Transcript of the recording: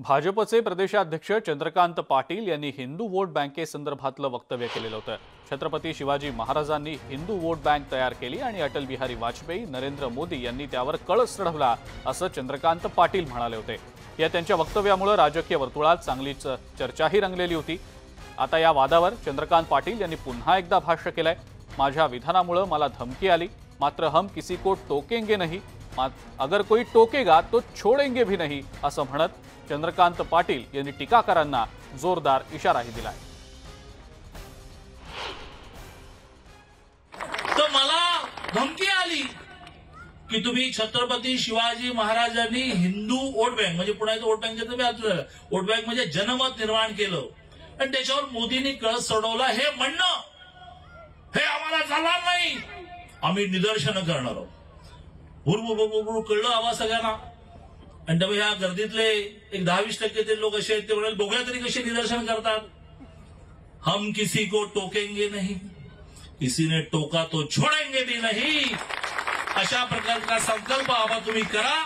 भाजपचे प्रदेशाध्यक्ष चंद्रकांत पाटील यांनी हिंदू वोट बँकेसंदर्भातलं वक्तव्य केलेलं होतं. छत्रपती शिवाजी महाराजांनी हिंदू वोट बँक तयार केली आणि अटल बिहारी वाजपेयी नरेंद्र मोदी यांनी त्यावर कळस चढवला असं चंद्रकांत पाटील म्हणाले होते. या त्यांच्या वक्तव्यामुळे राजकीय वर्तुळात चांगलीच चर्चाही रंगलेली होती. आता या वादावर चंद्रकांत पाटील यांनी पुन्हा एकदा भाष्य केलंय. माझ्या विधानामुळे मला धमकी आली. मात्र हम किसी को टोकेंगे नाही. अगर कोई टोकेगा तो छोडेंगे भी नाही असं म्हणत चंद्रकांत पाटील यांनी टीकाकारांना जोरदार इशाराही दिलाय. तर मला धमकी आली की तुम्ही छत्रपती शिवाजी महाराजांनी हिंदू वोट बँक म्हणजे पुन्हा वोट बँकेचं वोट बँक म्हणजे जनमत निर्माण केलं. आणि त्याच्यावर मोदींनी कळस सोडवला हे म्हणणं हे आम्हाला चालणार नाही. आम्ही निदर्शनं करणार आहोत. भुरभुर कळलं आवाज सगळ्यांना आणि त्यामुळे ह्या गर्दीतले एक दहावीस टक्के ते लोक असे आहेत ते म्हणाले बघूया तरी कसे निदर्शन करतात हम किसी को टोकेंगे नाही किसी ने टोका तो छोडेंगे भी नहीं अशा प्रकारचा संकल्प आबा तुम्ही करा